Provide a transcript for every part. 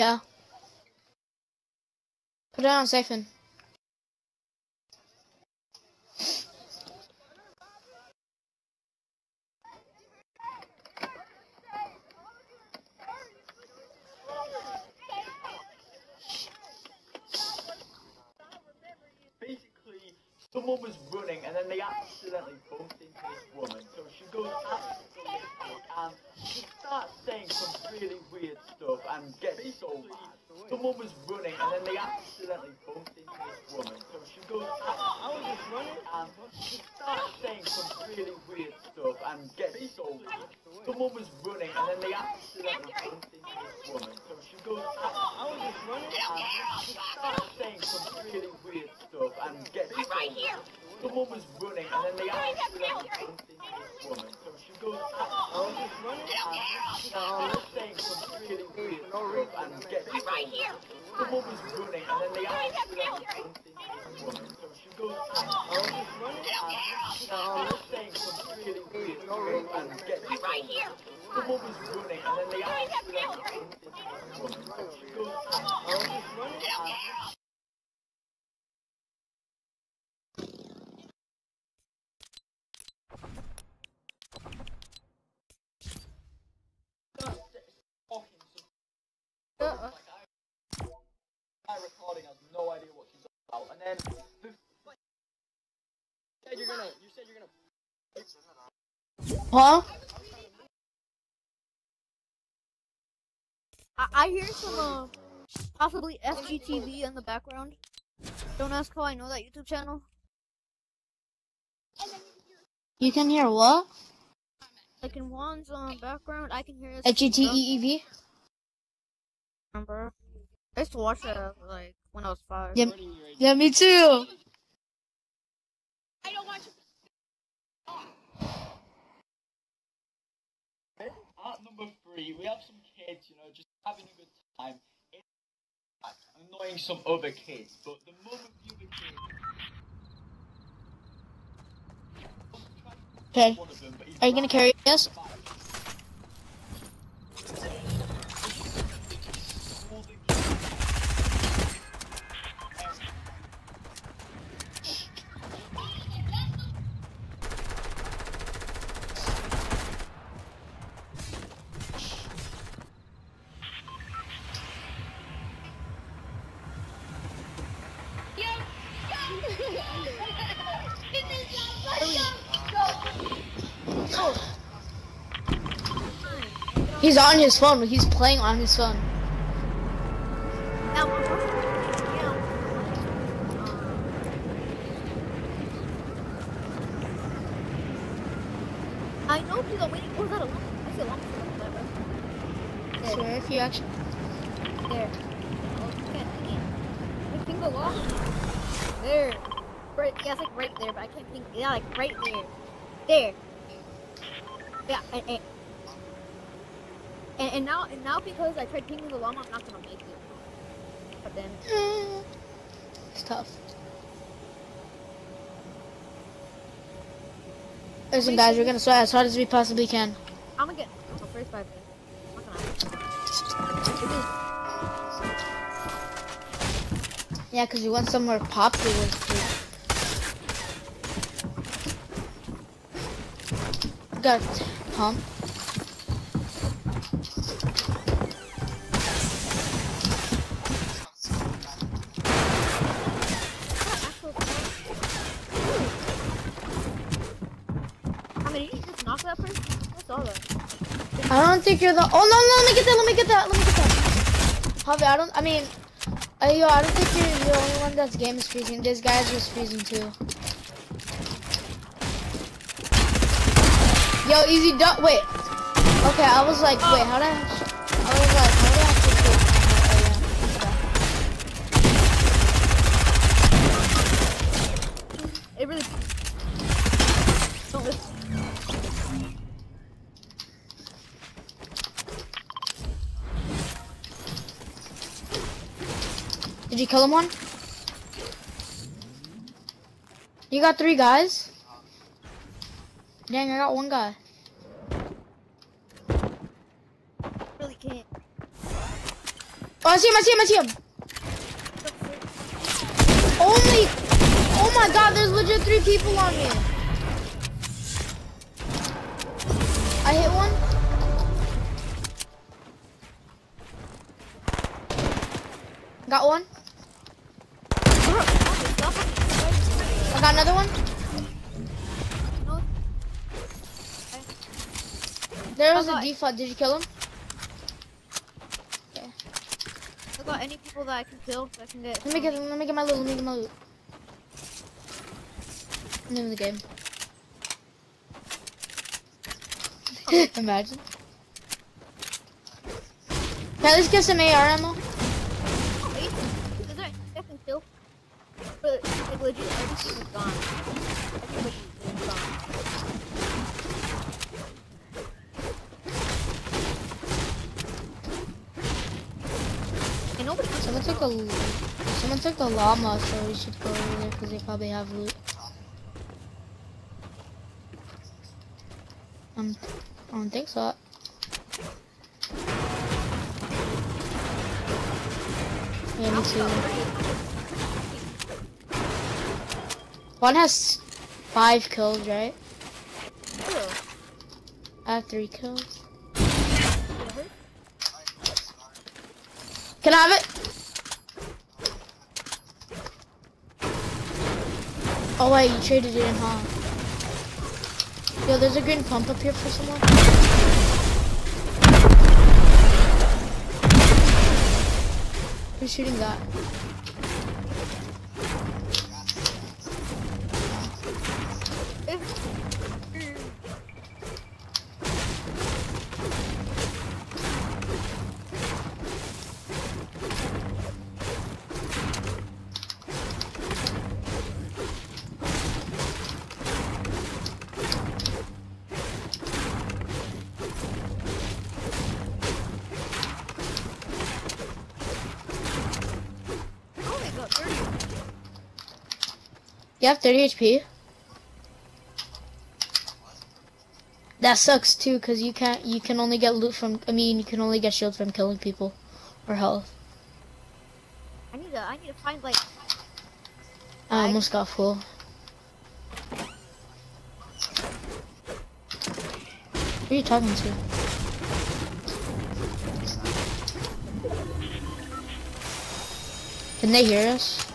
Yeah. Put it on siphon. basically someone was running and then they accidentally bumped into this woman. So she goes absolutely ballistic and she starts saying some really weird stuff and gets so mad. Someone was running and then they accidentally bumped into this woman. So she goes absolutely running and she starts saying some really weird stuff and gets so mad. Someone was running and then they accidentally bumped into this woman. So she goes absolutely running and she starts saying some really weird stuff and gets so mad. Someone was running and then bumped into this woman. So she goes absolutely running and she starts saying some really weird and gets so mad. Someone was running and then they accidentally bumped into this woman. So she goes absolutely running and she starts saying some really weird stuff and gets so mad. Someone was running and then they accidentally bumped into this woman. So she goes absolutely running and Uh-uh. my recording has no idea what she's about, and then the, you said you're gonna, you said you're gonna. Huh? I, I hear some uh, possibly FGTeeV in the background. Don't ask how I know that YouTube channel. You can hear what? Like in Juan's um, background, I can hear. some H E T E E V. Remember? I used to watch that like when I was five. Yeah, yeah, me too. At number three, we have some kids, you know, just having a good time. It's annoying some other kids, but the mum of the other kids. Okay. One of them, but he's Are you gonna carry us? He's on his phone. He's playing on his phone. Now, unfortunately, you know, um, I know people are waiting. Was that a lump? I see a lump. There, So if you actually, there. Oh, you can't see it. Can ping the wall? There. Right, yeah, it's like right there, but I can't ping. Yeah, like right there. There. Yeah, and, and, and, and now, and now because I tried pinging the llama, I'm not gonna make it. But then, eh, it's tough. Listen, guys, we're gonna try as hard as we possibly can. I'm gonna get the first five minutes. I'm not gonna. It is- Yeah, because we went somewhere popular. Got pump. I mean, did you just knock that person? I saw that. I don't think you're the. Oh no, no, let me get that. Let me get that. Let me get that. Javi, I don't. I mean, uh, yo, I don't think you're the only one that's game is freezing. This guy's just freezing too. Yo, easy duck. Wait. Okay, I was like, wait, how did I? I was like, how did I do it? Oh, yeah. It really. Did you kill him one? You got three guys? Dang, I got one guy. Really can't. Oh, I see him, I see him, I see him. Only, oh my god, there's legit three people on me. I hit one. Got one. I got another one. There was a default. Did you kill him? Okay. I got any people that I can kill so I can get. Let me get let me get my loot. Let me get my loot. Name of the game. Imagine. Can I at least get some AR ammo? Llama, so we should go over there because they probably have loot. Um, I don't think so. Yeah, me too. Juan has five kills, right? I have three kills. Can I have it? Oh wait, you traded it in, huh? Yo, there's a green pump up here for someone. Who's shooting that? You have 30 HP? That sucks too, cause you can't. You can only get loot from. I mean, you can only get shield from killing people, or health. I need to, I need to find like, I I- almost got full. Who are you talking to? Can they hear us?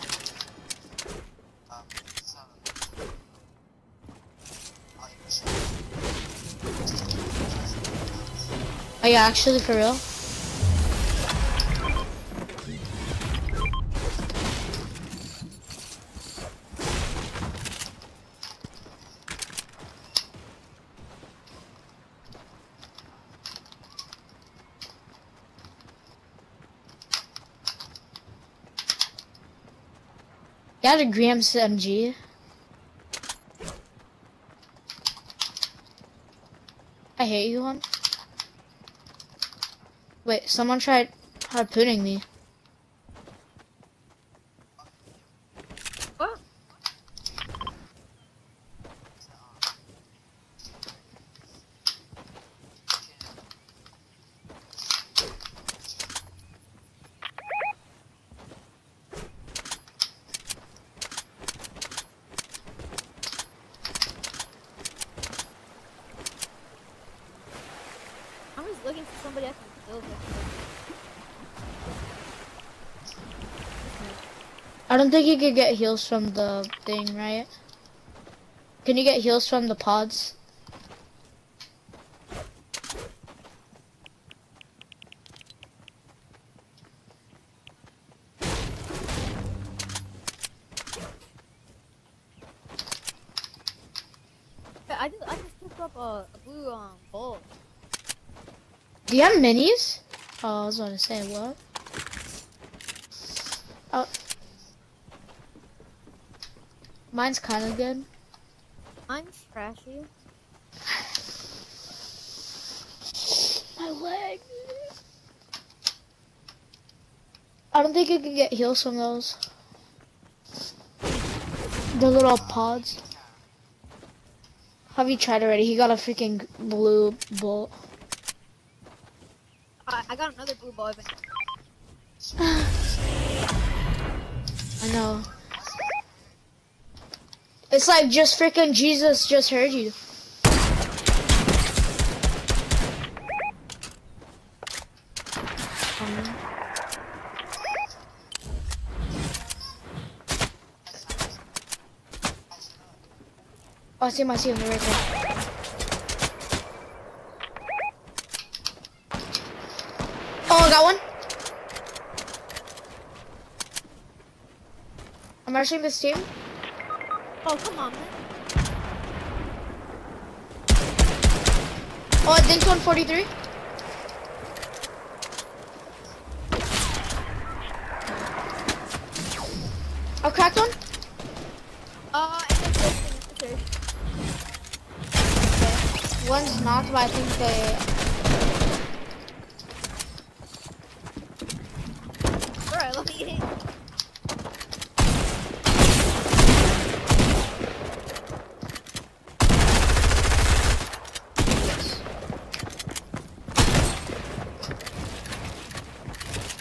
Are you actually for real? Had a Grams MG. I hate you, hon. Wait, someone tried harpooning me. what? I'm just looking for somebody I that I don't think you could get heals from the thing, right? Can you get heals from the pods? can- I just, I just picked up a, a blue um ball. Have minis? Oh, I was going to say, what? Oh. Mine's kind of good. Mine's trashy. My leg. I don't think you can get heals from those. The little pods. Have you tried already? He got a freaking blue bolt. I, I got another blue ball. But I know. It's like just freaking Jesus just heard you. Um, Oh, I see him, I see him, right there. Oh, I got one. I'm rushing this team. Oh, come on, man. Oh, I dinked 143. I cracked one. Uh, it's One's knocked, but I think they. Alright, let me hit.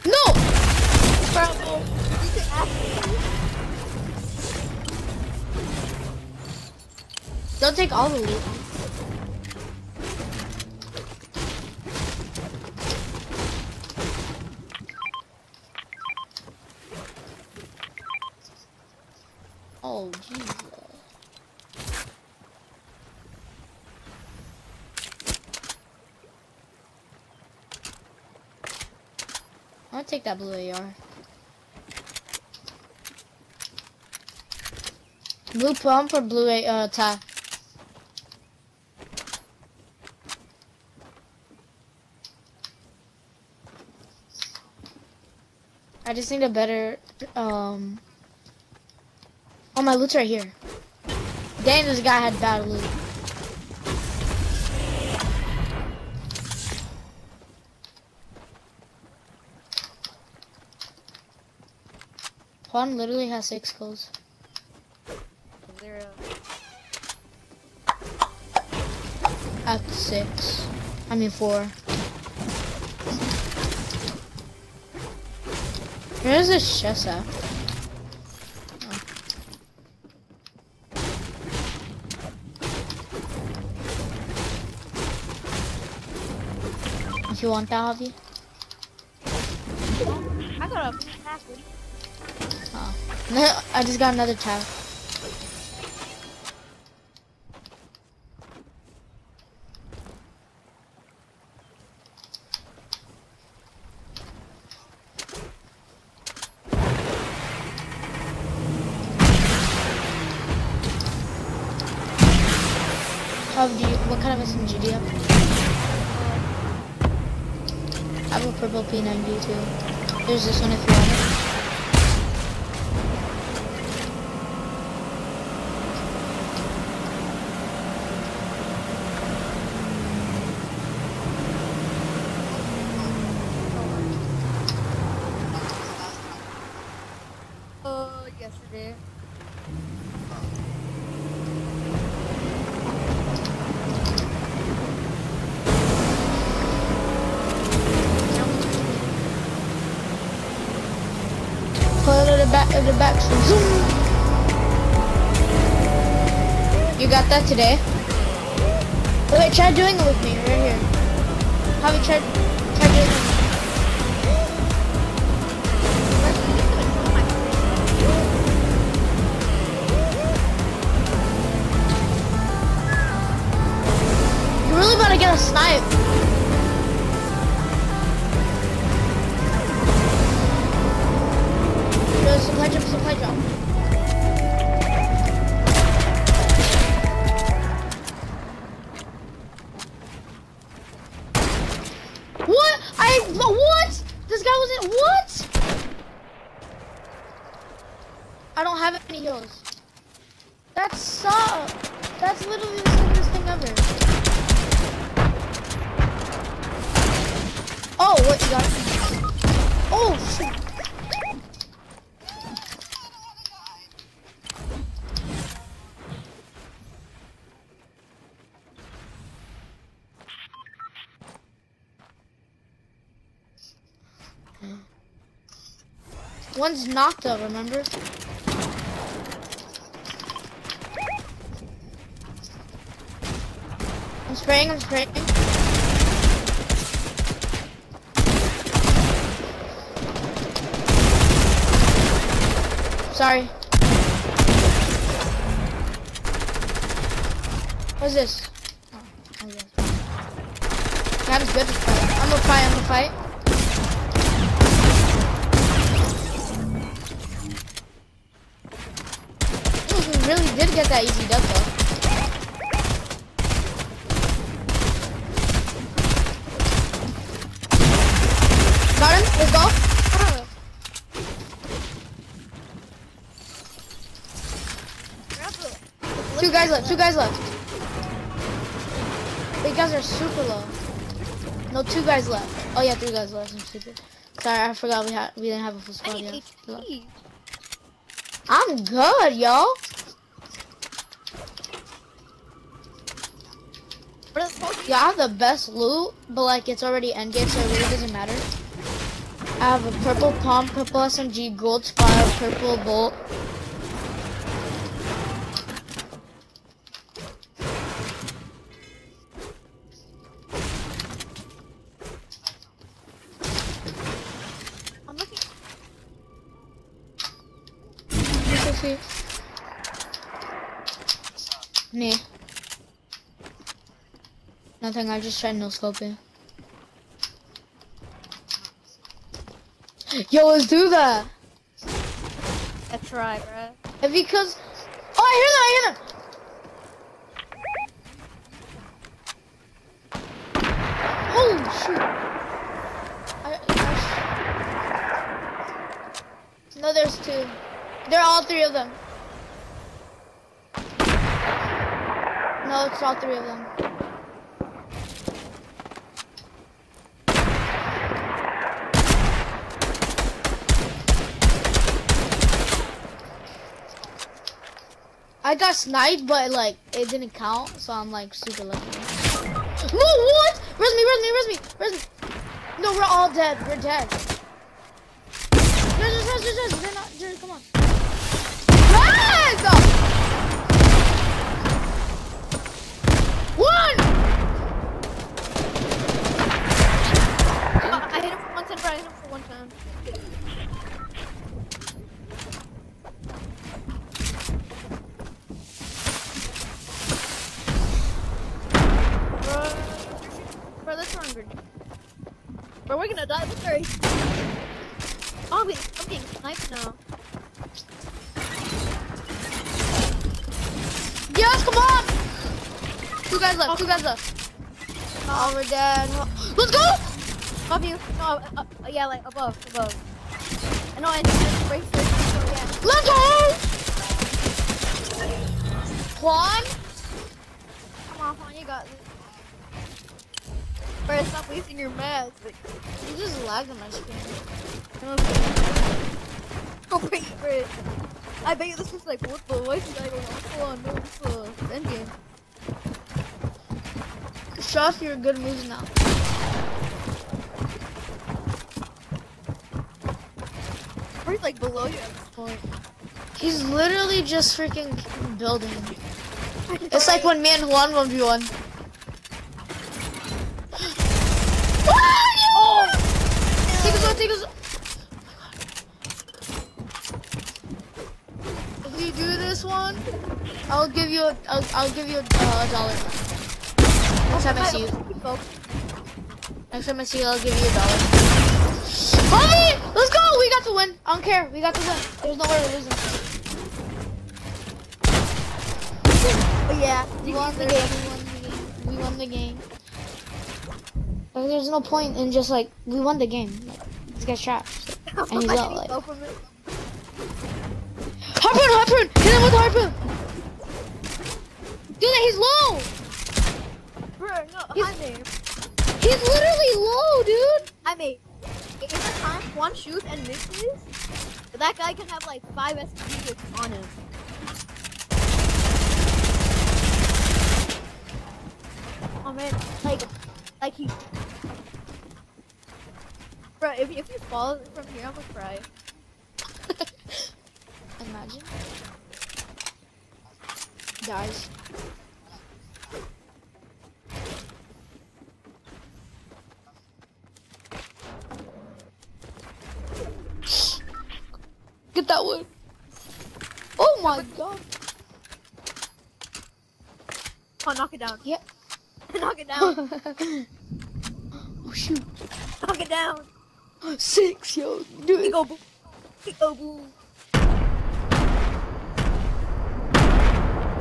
No! Bro, you can ask me. Don't take all the loot. Oh, Jesus. I'll take that blue AR. Blue pump or blue uh tap? I just need a better um Oh my loot's right here. Dang this guy had bad loot. Juan literally has six kills. Zero. At six. I mean four. Where's this chest at? Oh. If you want that, Javi. I got a password. Oh. I just got another tab. Do you have? I have a purple P90 too. There's this one if you want it. Uh, yesterday. Pull it to the back back. Zoom. You got that today? Wait, try doing it with me right here. Have you tried? Try doing it. You're really about to get a snipe. One's knocked up, remember? I'm spraying, I'm spraying. Sorry. What's this? Oh. I'm gonna fight, I'm gonna fight. Really did get that easy dub though. Got him, let's go. Two guys left, two guys left. Big guys are super low. No, two guys left. Oh yeah, three guys left. I'm stupid. Sorry, I forgot we had we didn't have a full squad yet. I'm good, yo. Yeah, I have the best loot, but like it's already endgame, so it really doesn't matter. I have a purple pump, purple SMG, gold spire, purple bolt. Nothing, I just tried no scoping. Yo, let's do that. Try, bro. And because, oh, I hear that, I hear that! Holy shoot! I, I, no, there's two. They're all three of them. No, it's all three of them. I got sniped, but like it didn't count, so I'm like super lucky. No, what? Res me, res me, res me, res me. No, we're all dead. We're dead. Res, res, res, res, res. They're not. They're, come on. Res! One. I hit him for one time. I hit him for one time. Bro, bro, let's run, bro. Bro, we're gonna die. Let's hurry. Oh, I'm getting, I'm getting sniped now. Yes, come on. Two guys left. Two guys left. Oh, we're dead. Let's go. Above you. No, uh, uh, yeah, like above, above. I know, I break this. So, yeah. Let's go. Juan. Come on, Juan, you got this. Bro, stop wasting your meds. Like, You just lagged on my screen. oh, wait, wait. I bet you this was like, what the? Why is going full on? No, this is uh, endgame. Show off your good moves now. He's like below you at this point. He's literally just freaking building. It's like when me and Juan 1v1. Oh! Take us out, take us out. If you do this one, I'll give you a, I'll, I'll give you a uh, dollar. Next time I see you. Next time I see you, I'll give you a dollar. Homie, let's go. We got to win. I don't care. We got to win. There's no way we're losing. Oh, yeah. We won the game. We won the game. We won the game. Like, there's no point in just like we won the game. Like, this guy's trapped. And he's out, like- help from it. Harpoon, harpoon! Hit him with the harpoon! Dude, he's low! Bro, no, He's- there. He's literally low, dude! I mean, if the time one shoots and misses, that guy can have like five SPs on him. Oh man, like, like he. Bro, if if you fall from here, I'm gonna cry. Imagine. Dies. Get that one. Oh my god. Oh, knock it down. Yep. knock it down. oh shoot. knock it down. Six, yo. Do it. Go boom. Go boom.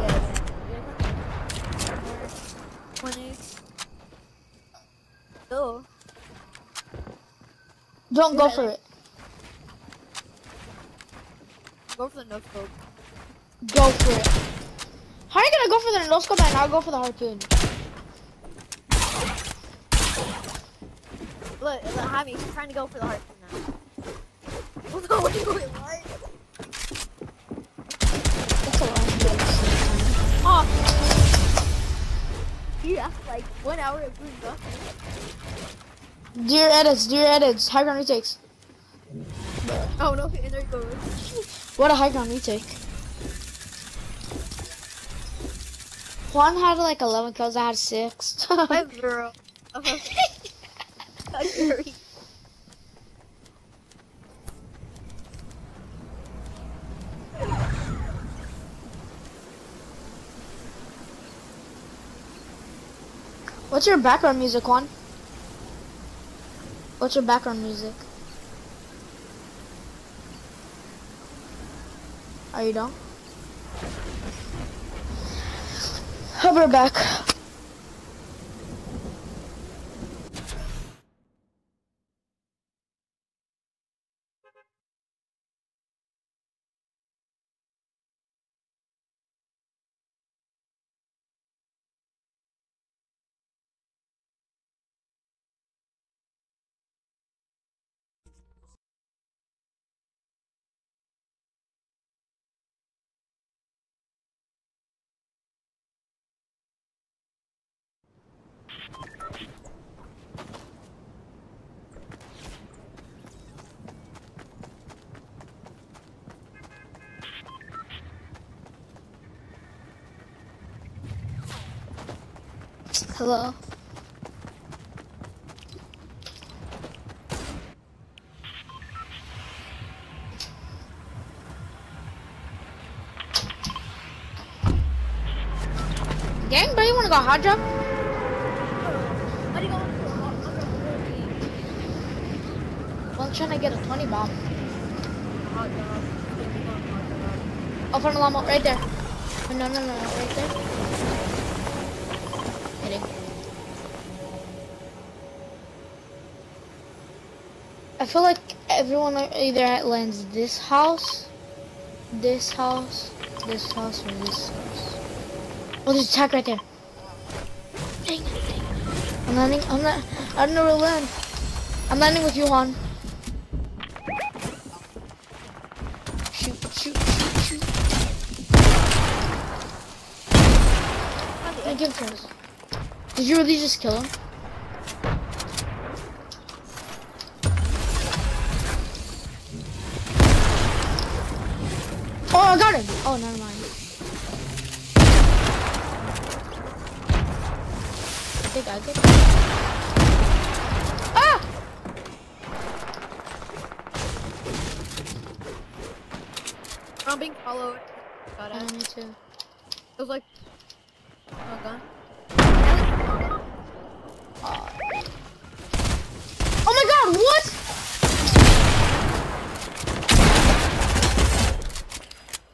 Yeah, yeah. Twenty. Oh. Don't go for it. Go for the no scope. Go for it. How are you gonna go for the no scope and I'll go for the harpoon? Look, look, Javi, he's trying to go for the harpoon now. Oh, no, wait, wait, what? That's a. Oh. Dude, that's like one hour of doing nothing. Dear edits, dear edits, high ground retakes. Oh no, and there it goes. What a high ground retake. Juan had like 11 kills, I had 6. I'm girl. I'm. What's your background music, Juan? What's your background music? Are you done? Hover back. Hello. Gang, bro, you wanna go dog Well, I'm trying to get a 20 bomb. Oh, front of llama, right there. No, no, no, right there. I feel like everyone either lands this house, this house, this house, or this house. Oh, there's a attack right there. Dang it, dang it. I'm landing, I'm not, I don't know where to land. I'm landing with you, Han. Shoot, shoot, shoot, shoot. You, Chris. Did you really just kill him? Oh, never mind. I think I get. Ah! I'm being followed. Got I it. me too. It was like. Oh, gun. Oh. oh my god, what?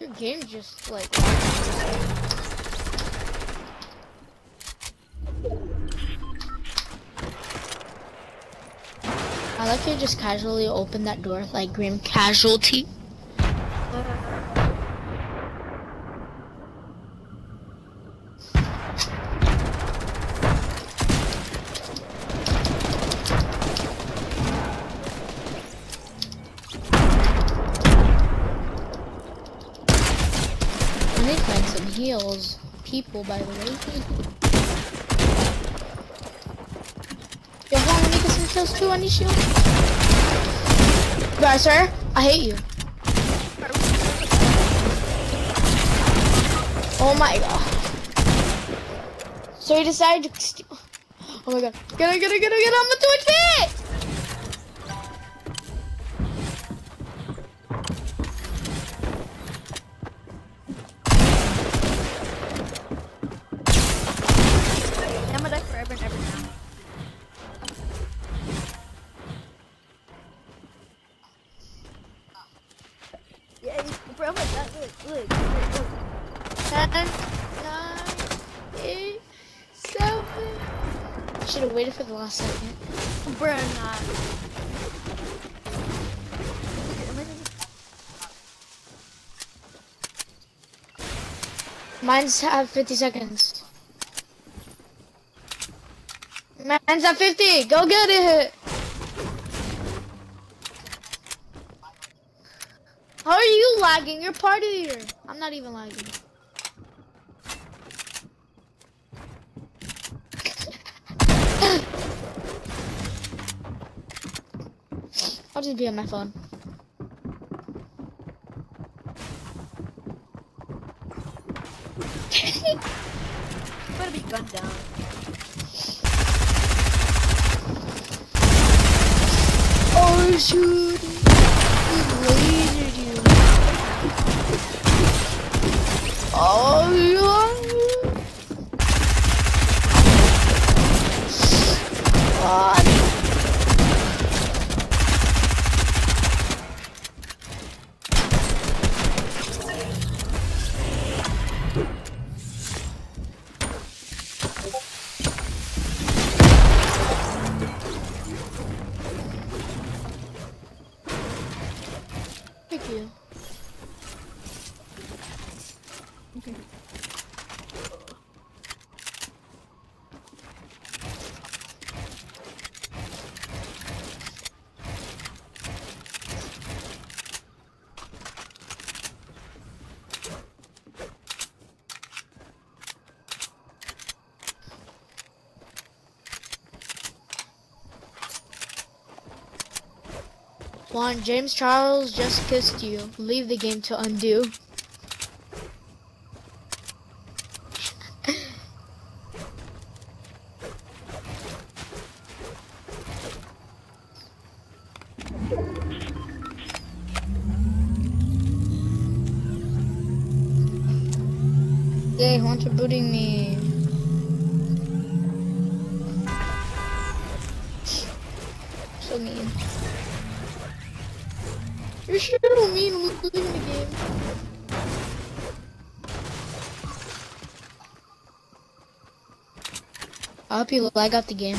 Your game just like. I like to just casually open that door like grim casualty. cool, by the way. Yo, hold on, make us some kills too. I need shield. Bye, sir. I hate you. Oh my god. So he decided to. steal. Oh my god. Get him, get him, get him, get him. I'm a Twitch fan! Last second. Oh, bro, not. Mine's have 50 seconds. Mine's at 50. Go get it. How are you lagging? You're part of here. I'm not even lagging. I'll just be on my phone. Juan, James Charles just kissed you. Leave the game to undo. So mean. You're so mean losing the game. I hope you lag out the game.